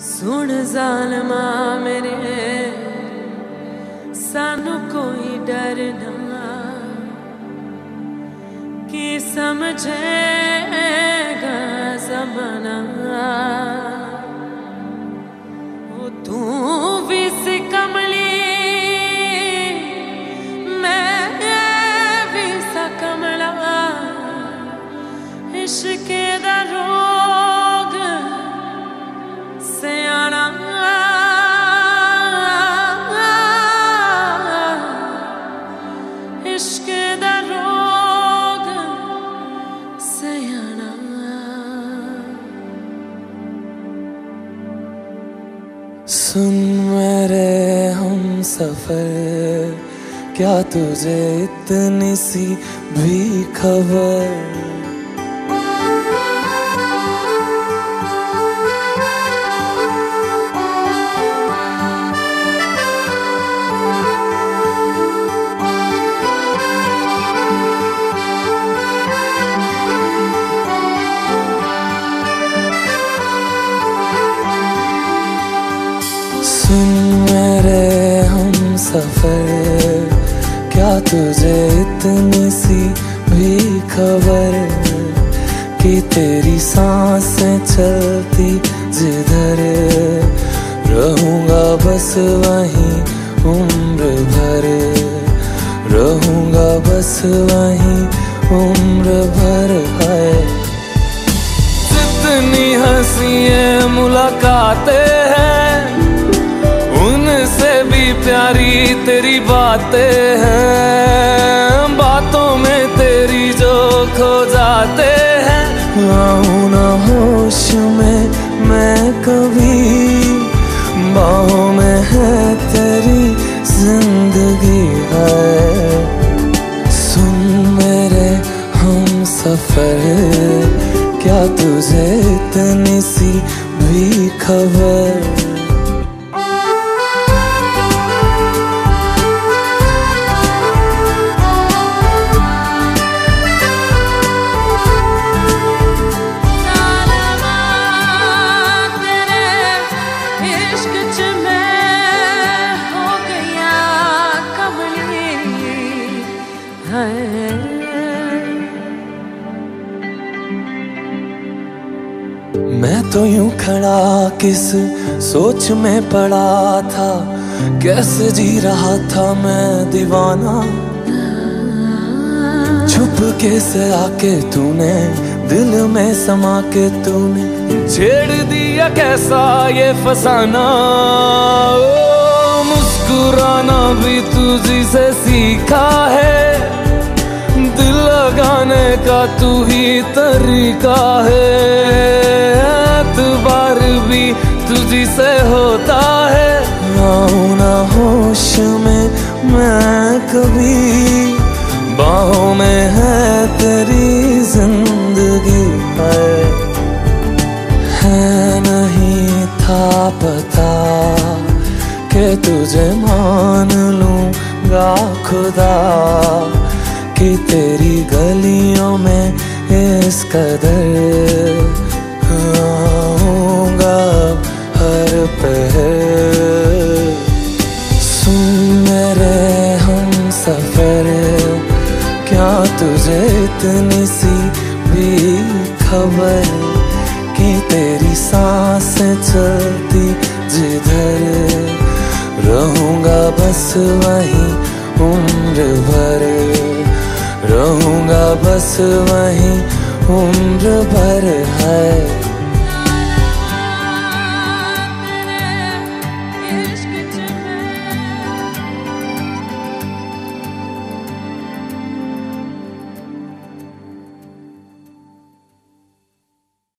ਸੁਣ ਜ਼ਾਲਮਾ ਮੇਰੇ ਸਾਨੂੰ ਕੋਈ ਡਰ ਨਾ ਕੀ ਸਮਝੇਗਾ ਜ਼ਮਾਨਾ ਉਹ ਤੂੰ सुन मेरे हम सफ़र। क्या तुझे इतनी सी भी खबर? सुन मेरे हम सफ़र। क्या तुझे इतनी सी भी खबर कि तेरी साँसें चलती जिधर? रहूँगा बस वहीं उम्र भर। रहूँगा बस वहीं उम्र भर है। जितनी हँसी मुलाकातें प्यारी तेरी बातें हैं, बातों में तेरी जो खो जाते हैं। आऊँ ना होश में मैं कभी, बाहों में है तेरी ज़िंदगी है। सुन मेरे हम सफ़र, क्या तुझे इतनी सी भी खबर? मैं तो यूँ खड़ा किस सोच में पड़ा था? कैसे जी रहा था मैं दीवाना? छुप के से आके तूने? दिल में समा के तूने। छेड़ दिया कैसा ये फसाना? ओ, मुस्कुराना भी तुझी से सीखा है। दिल लगाने का तू ही तरीका है। कभी बाहों में है तेरी ज़िंदगी है। है नहीं था पता कि तुझे मान लूँगा खुदा, कि तेरी गलियों में इस कदर आऊँगा हर पहर। इतनी सी भी खबर कि तेरी सांस चलती जिधर रहूँगा बस वहीं उम्र भर। रहूँगा बस वहीं उम्र भर है।